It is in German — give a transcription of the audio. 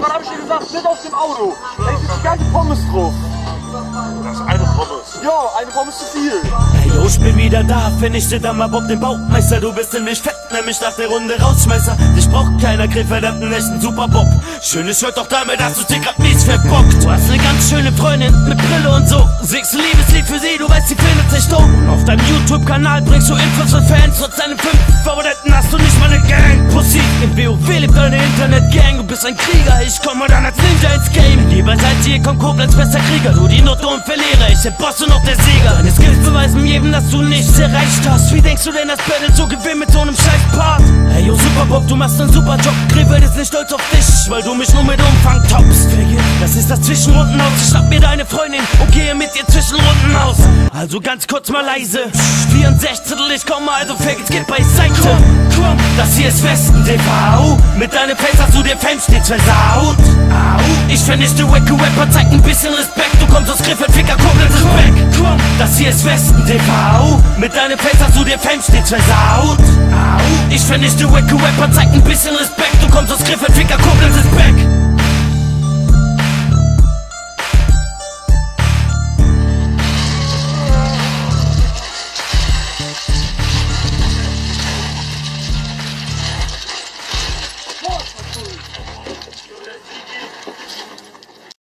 was hab ich dir gesagt? Nicht auf dem Auto. Da ist die ganze Pommes drauf. Das ist eine Pommes. Ja, eine Pommes zu viel. Hey, yo, ich bin wieder da, vernichte da mal Bob den Baumeister. Du bist nämlich fett, nämlich nach der Runde Rausschmeißer. Dich braucht keiner, krieg verdammten echten Super Bob. Schönes Shirt doch damit, hast du dir grad mies verbockt. Du hast ne ganz schöne Freundin mit Brille und so. Singst ein Liebeslied für sie, du weißt, sie findet sich dumm. Auf deinem YouTube-Kanal bringst du Infos für Fans. Trotz deinen fünf Favoriten WoW lebt deine Internet-Gang. Du bist ein Krieger, ich komme dann als Ninja ins Game. Lieber seid ihr, kommt Koblenz, bester Krieger. Du die Not und Verlierer, ich der Boss und auch der Sieger. Deine Skills beweisen jedem, dass du nichts erreicht hast. Wie denkst du denn, das Battle so gewinnen mit so einem scheiß Part? Hey yo, Super Bob, du machst einen super Job. Griffel ist nicht stolz auf dich, weil du mich nur mit Umfang toppst. Das ist das Zwischenrundenhaus. Ich schnapp mir deine Freundin und gehe mit dir Zwischenrunden aus. Also ganz kurz mal leise. 64, ich komme, also Faggots geht beiseite. Das hier ist Westen TV. Mit deinem Face hast du dir Fame stets versaut. Au, ich vernichte Wacke Rapper, zeig ein bisschen Respekt. Du kommst aus Griffel, Ficker, Koblenz ist weg. Das hier ist Westen TV. Mit deinem Face hast du dir Fame stets versaut. Au, ich vernichte Wacke Rapper, zeig ein bisschen Respekt. Du kommst aus Griffel, Ficker, Koblenz.